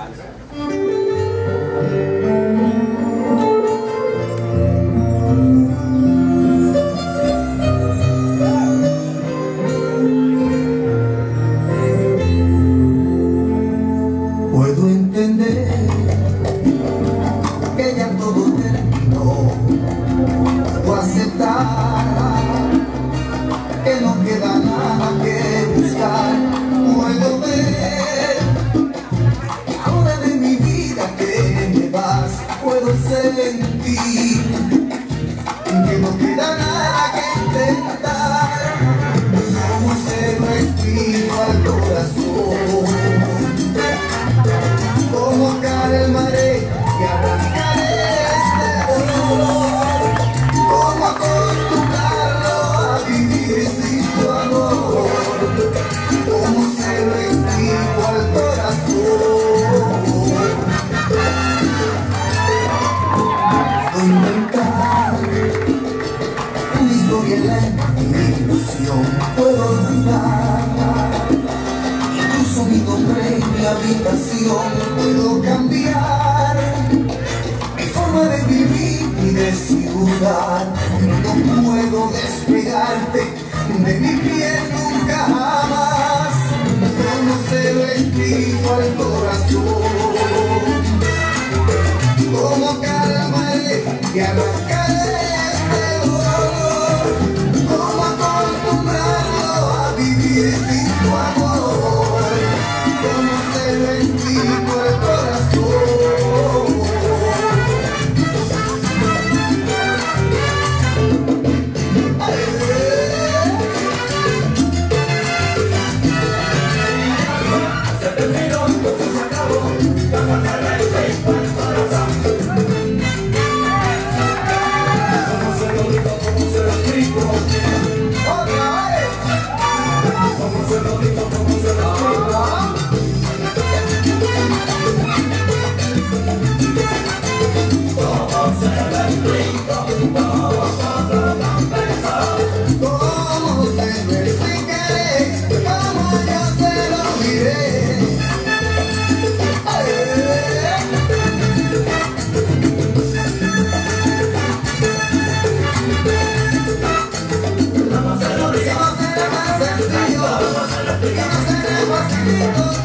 guys. piel mi ilusión puedo olvidar Y tu sonido mi habitación puedo cambiar Mi forma de vivir y de ciudad No puedo despegarte de mi piel nunca jamás Pero no se lo escribo al corazón Como caramel y arrancar